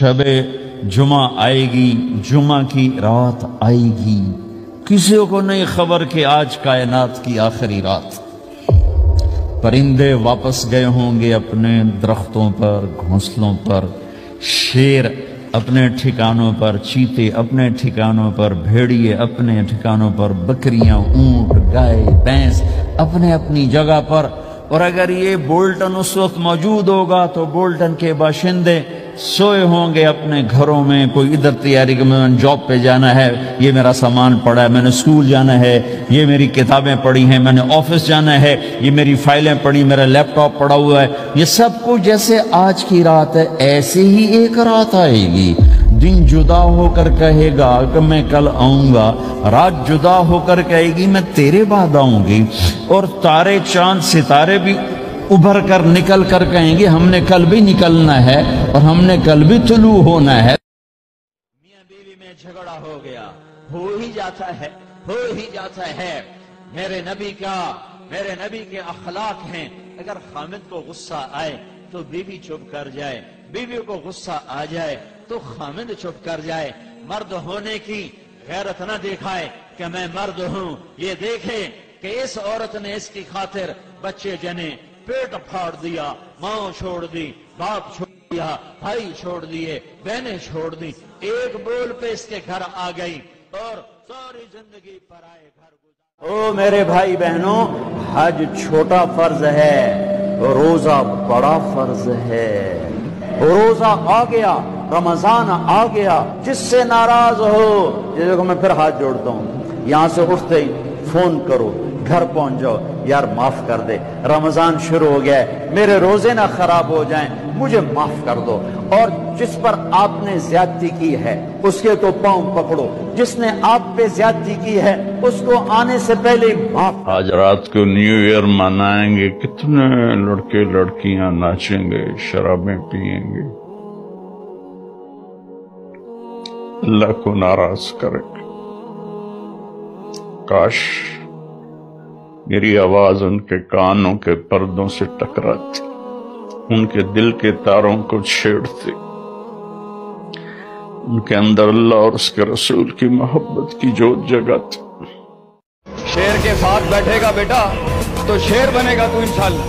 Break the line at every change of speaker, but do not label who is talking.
शब जुमा आएगी, जुमा की रात आएगी। किसी को नहीं खबर कि आज कायनात की आखिरी रात। परिंदे वापस गए होंगे अपने दरख्तों पर, घोंसलों पर। शेर अपने ठिकानों पर, चीते अपने ठिकानों पर, भेड़िए अपने ठिकानों पर, बकरियाँ ऊँट, गाय, भैंस अपने अपनी जगह पर और अगर ये बोल्टन उस वक्त मौजूद होगा तो बोल्टन के बाशिंदे सोए होंगे अपने घरों में, कोई इधर तैयारी के मैंने जॉब पे जाना है, ये मेरा सामान पड़ा है, मैंने स्कूल जाना है, ये मेरी किताबें पढ़ी हैं, मैंने ऑफ़िस जाना है, ये मेरी फाइलें पढ़ी मेरा लैपटॉप पड़ा हुआ है। ये सब कुछ जैसे आज की रात है, ऐसे ही एक रात आएगी। दिन जुदा होकर कहेगा कि मैं कल आऊँगा, रात जुदा होकर कहेगी, मैं तेरे बाद आऊँगी। और तारे, चाँद, सितारे भी उभर कर निकल कर कहेंगे, हमने कल भी निकलना है और हमने कल भी तुलू होना है।
मियाँ बीवी में झगड़ा हो गया। हो ही जाता है, हो ही जाता है। मेरे नबी का, मेरे नबी के अखलाक हैं। अगर खामिद को गुस्सा आए तो बीवी चुप कर जाए। बीवी को गुस्सा आ जाए तो खामिद चुप कर जाए। मर्द होने की गैरत न दिखाए कि मैं मर्द हूँ। ये देखे कि इस औरत ने इसकी खातिर बच्चे जने पेट फाड़ दिया, माँ छोड़ दी, बाप छोड़ दिया, भाई छोड़ दिए, बहने छोड़ दी। एक बोल पे इसके घर आ गई और सारी ज़िंदगी पर आए घर
ओ मेरे भाई बहनों, हज छोटा फ़र्ज़ है, रोजा बड़ा फ़र्ज़ है। रोजा आ गया, रमज़ान आ गया, जिससे नाराज़ हो। ये देखो, मैं फिर हाथ जोड़ता हूँ। यहाँ से उठते ही फ़ोन करो, घर पहुँच जाओ। यार, माफ़ कर दे, रमज़ान शुरू हो गया मेरे रोज़े ना खराब हो जाएँ, मुझे माफ़ कर दो। और जिस पर आपने ज्यादती की है, उसके तो पाँव पकड़ो। जिसने आप पे ज्यादती की है, उसको आने से पहले माफ़
आज रात को न्यू ईयर मनाएँगे, कितने लड़के लड़कियाँ नाचेंगे, शराबें पिएँगे अल्लाह को नाराज़ करेंगे काश मेरी आवाज़ उनके कानों के पर्दों से टकराती, उनके दिल के तारों को छेड़ती। उनके अंदर अल्लाह और उसके रसूल की मोहब्बत की जोत जगत।
शेर के साथ बैठेगा बेटा तो शेर बनेगा तू इंशाल्लाह।